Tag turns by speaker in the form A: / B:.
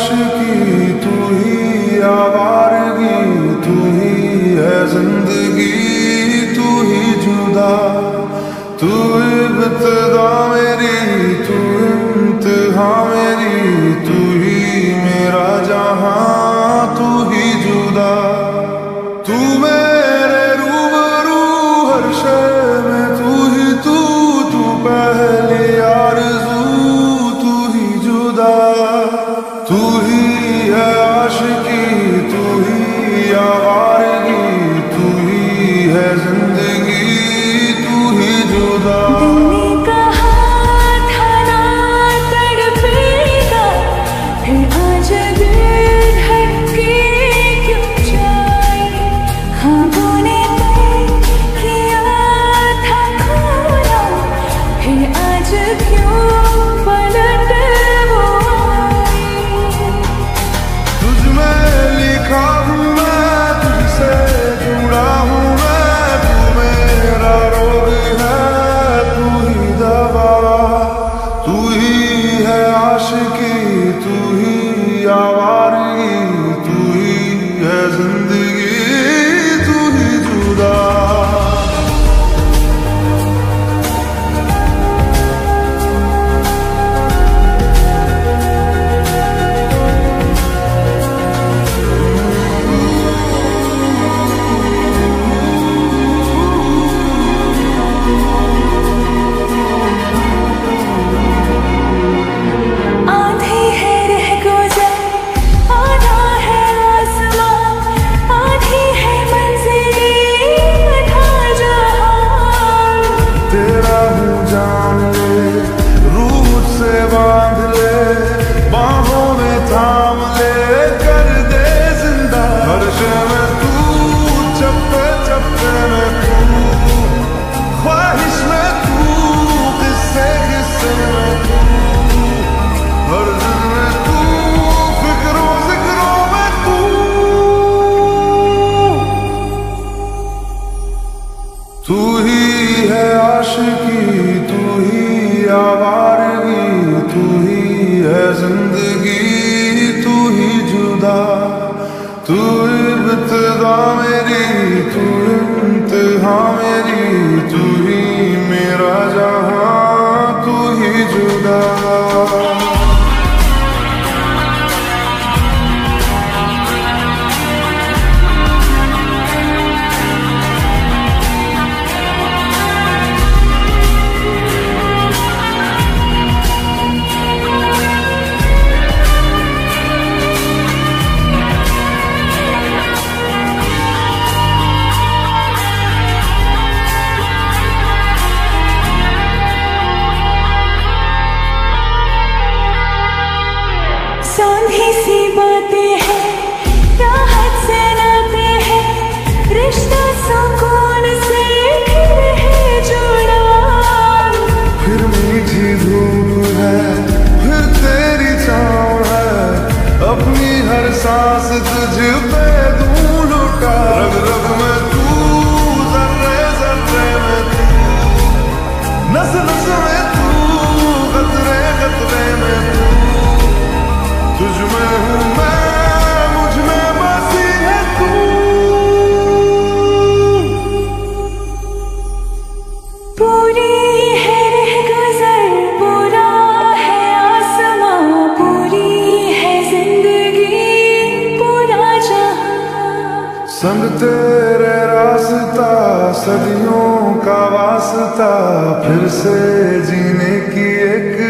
A: की तू ही आवारगी, तू ही है ज़िंदगी, तू ही जुदा। तू इब्तदा मेरी, तू इंतहा मेरी, तू ही मेरा जहाँ, तू ही जुदा। तू मेरे रूबरू हर शय में, तू ही तू तू पहले आरज़ू, तू ही जुदा। तू
B: summer बातें हैं हैं फिर
A: तेरी छाँव है, अपनी हर सांस तुझ पे दूँ में तू जर्रे जर्रे में तू। नस संग तेरे रास्ता सदियों का वास्ता फिर से जीने की एक